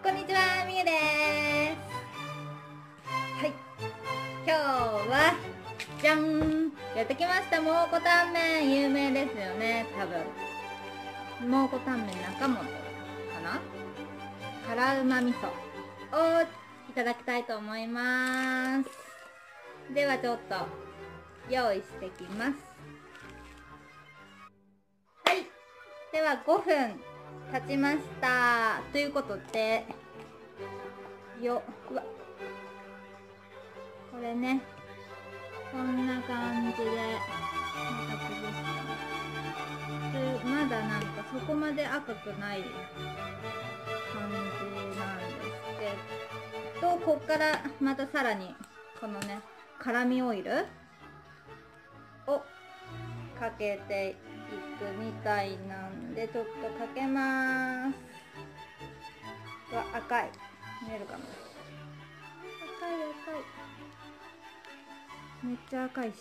こんにちは、みゆです。はい。今日は、じゃんやってきました、蒙古タンメン。有名ですよね、多分。蒙古タンメン中本かな？辛うま味噌をいただきたいと思います。ではちょっと、用意してきます。はい。では5分経ちました。ということで、よ、うわ。これね、こんな感じで、また崩すでまだなんかそこまで赤くない感じなんですけど、こっからまたさらに、このね、辛味オイルをかけてくみたいなんで、ちょっとかけまーす。わ、赤い。見えるかな赤い赤い。めっちゃ赤いし。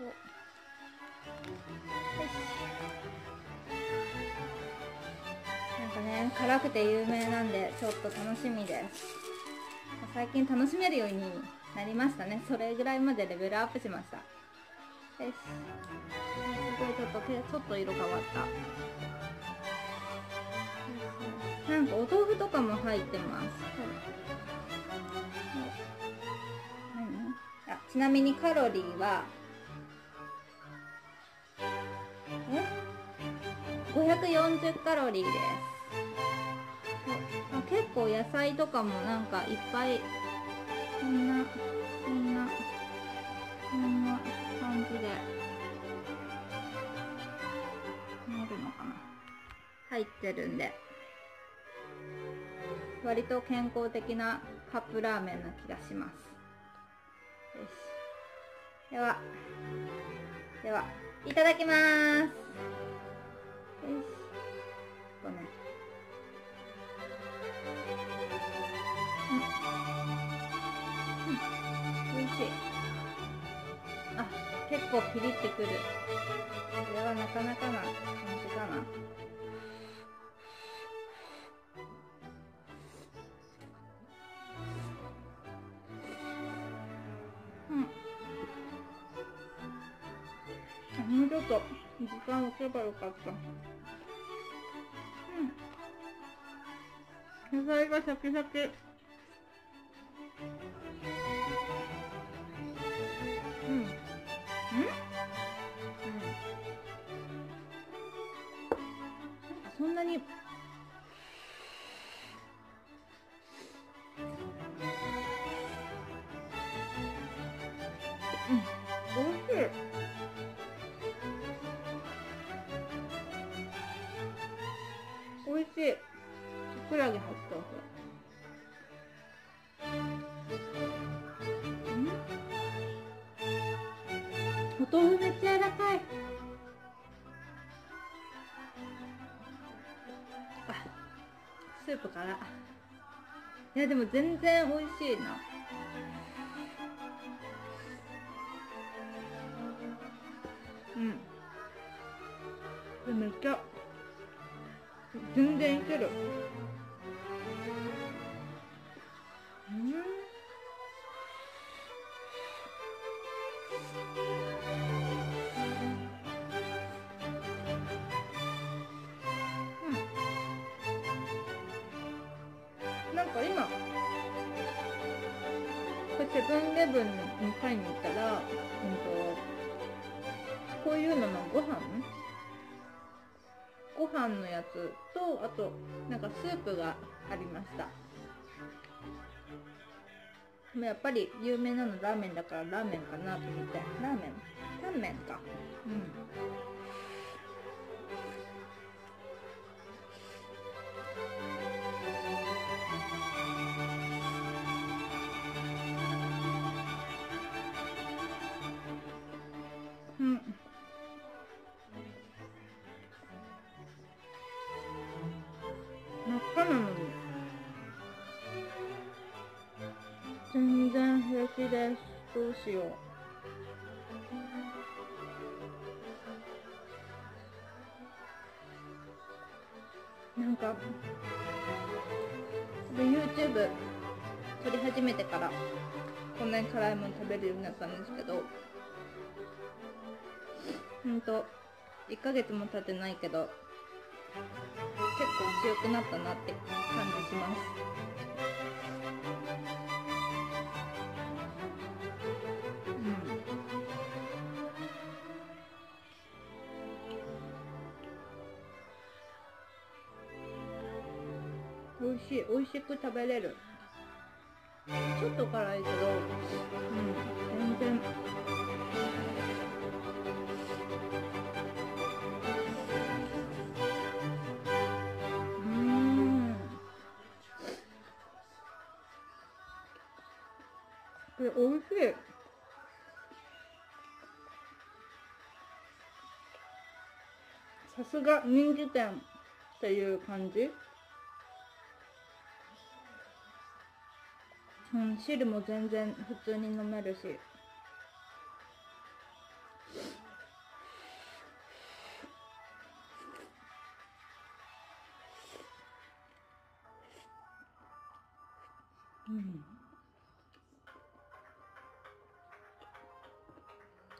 およし。なんかね、辛くて有名なんで、ちょっと楽しみです。最近楽しめるようになりましたね。それぐらいまでレベルアップしました。よし。すごいちょっと手、ちょっと色変わった。なんかお豆腐とかも入ってます。何あちなみにカロリーは、え ?540 カロリーです。あ結構野菜とかもなんかいっぱい、こんな、で、なるのかな入ってるんで、割と健康的なカップラーメンな気がします。よし。では、では、いただきまーす。よし。ごめ。ん。構ピリってくる。これはなかなかな感じかな。うん。もうちょっと時間置けばよかった。うん。野菜がシャキシャキ。そんなに。美味しい。美味しい。きくらげ入ってます。んお豆腐めっちゃ柔らかい。スープから。いや、でも全然美味しいな。うん。でめっちゃ、全然いける。なんか今、これセブンイレブンに買いに行ったら、うんと、こういうののご飯？ご飯のやつと、あと、なんかスープがありました。やっぱり有名なのラーメンだからラーメンかなと思って。ラーメン？タンメンか。うん。です。どうしよう。なんか YouTube 撮り始めてからこんなに辛いもの食べるようになったんですけどほんと1ヶ月も経ってないけど結構強くなったなって感じします。しい美味しく食べれる。ちょっと辛いけどうん全然。うん。これ美味しい。さすが人気店っていう感じ。うん汁も全然普通に飲めるし。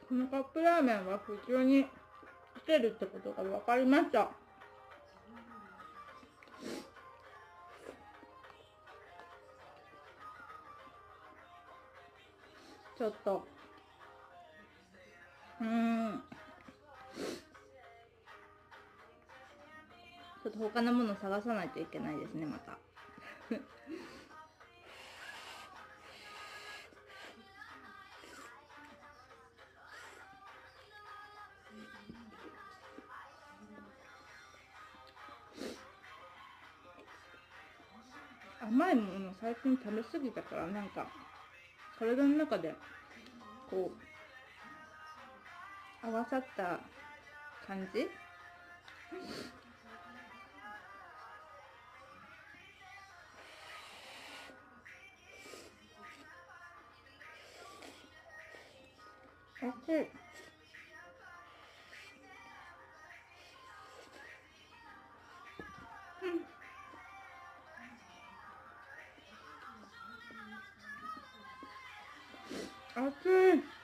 このカップラーメンは普通につけるってことが分かりました。ちょっと。うーん。ちょっと他のもの探さないといけないですねまた。甘いもの最近食べ過ぎたからなんか。体の中でこう合わさった感じ？おいしい熱い。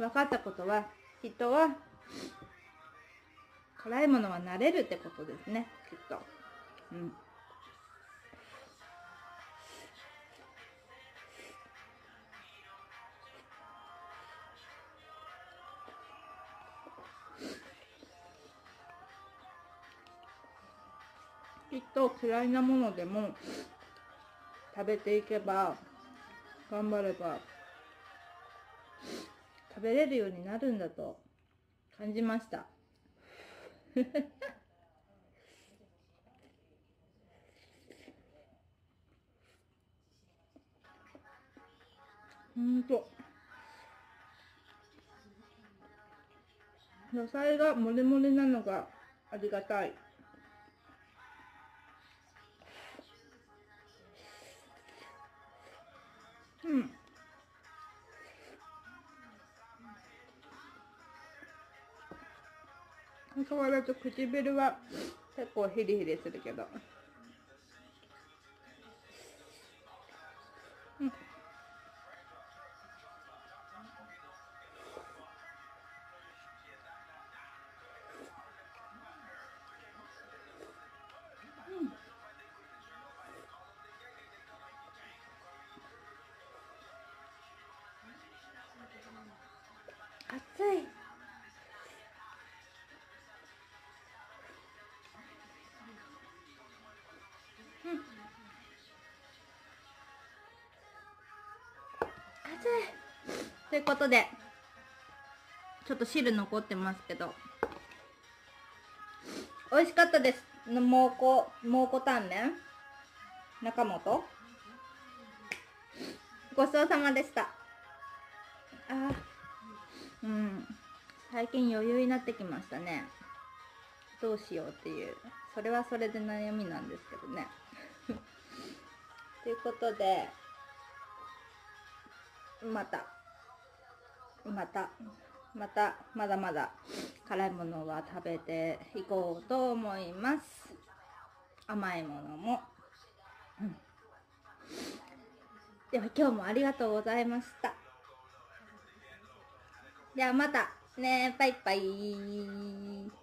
分かったことは人は辛いものは慣れるってことですねきっと。うん。きっと嫌いなものでも食べていけば頑張れば食べれるようになるんだと感じました。ほんと。野菜がもりもりなのがありがたい。うん。変わらず唇は結構ヒリヒリするけど。ということでちょっと汁残ってますけど。美味しかったです。蒙古蒙古タンメン。中本。ごちそうさまでした。あー。うん。最近余裕になってきましたね。どうしようっていう。それはそれで悩みなんですけどね。ということでまた。またまたまだまだ辛いものは食べていこうと思います。甘いものも、うん、では今日もありがとうございました。ではまたね。バイバイ。